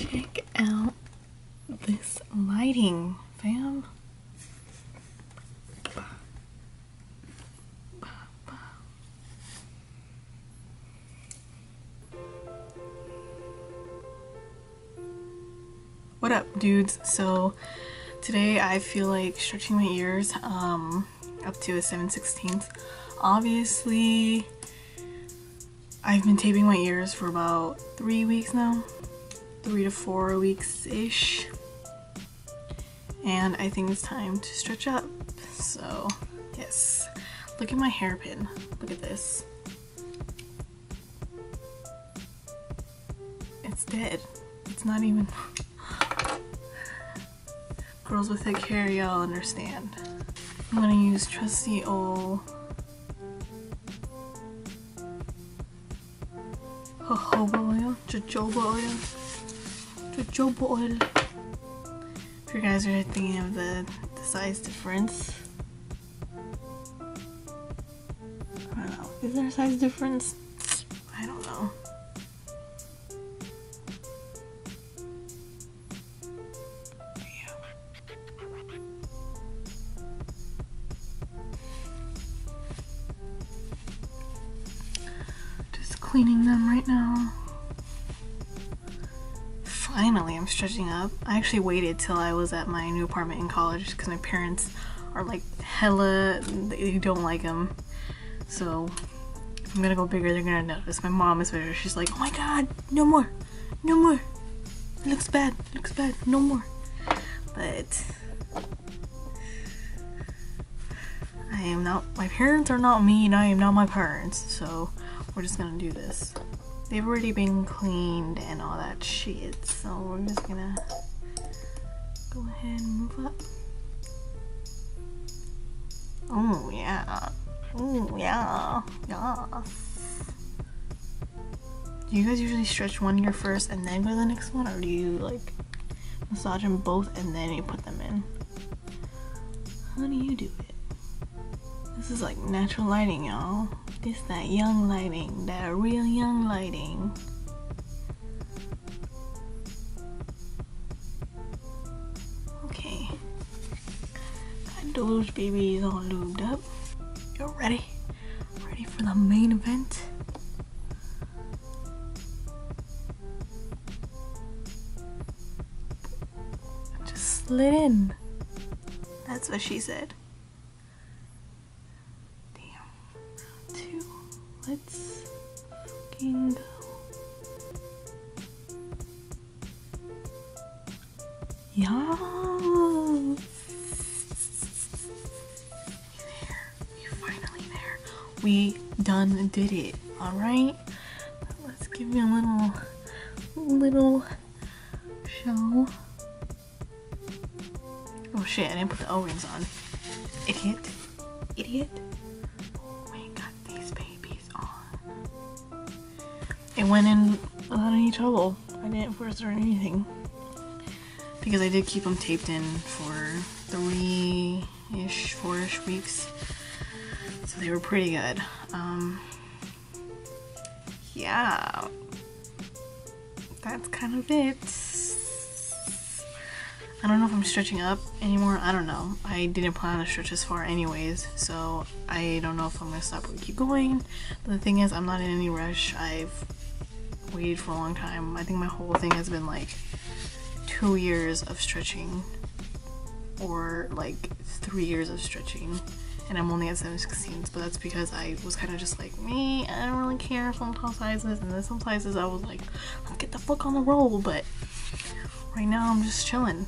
Check out this lighting, fam. What up, dudes? So today I feel like stretching my ears um, up to a 7 16th. Obviously, I've been taping my ears for about three weeks now, three to four weeks ish, and I think it's time to stretch up. So, yes, look at my hairpin. Look at this. It's dead. It's not even. Girls with thick hair, y'all understand. I'm gonna use trusty old jojoba oil, jojoba oil, jojoba oil. If you guys are thinking of the, the size difference, I don't know. Is there a size difference? I don't know. Just cleaning them right now. Finally, I'm stretching up. I actually waited till I was at my new apartment in college because my parents are like hella, they don't like them. So if I'm gonna go bigger, they're gonna notice. My mom is bigger. She's like, oh my god, no more, no more. It looks bad, it looks bad, no more. But I am not, my parents are not me and I am not my parents. So we're just gonna do this. They've already been cleaned and all that shit, so we're just gonna go ahead and move up. Oh yeah. Oh yeah. Yes. Do you guys usually stretch one ear first and then go to the next one, or do you like massage them both and then you put them in? How do you do it? This is like natural lighting, y'all. This that young lighting, that real young lighting. Okay. Got those babies all lubed up. You're ready? Ready for the main event? Just slid in. That's what she said. Let's fucking go. Yeah. There. We finally there. We done did it. All right. Let's give you a little, little show. Oh shit! I didn't put the O-rings on. Idiot. Idiot. It went in without any trouble. I didn't force or anything. Because I did keep them taped in for three-ish, four-ish weeks. So they were pretty good. Um, yeah. That's kind of it. I don't know if I'm stretching up anymore. I don't know. I didn't plan to stretch this far anyways, so I don't know if I'm gonna stop or keep going. But the thing is, I'm not in any rush. I've waited for a long time. I think my whole thing has been like two years of stretching or like three years of stretching. And I'm only at 7 16 but that's because I was kind of just like me I don't really care for tall sizes and then some sizes. I was like let's get the fuck on the roll but right now I'm just chilling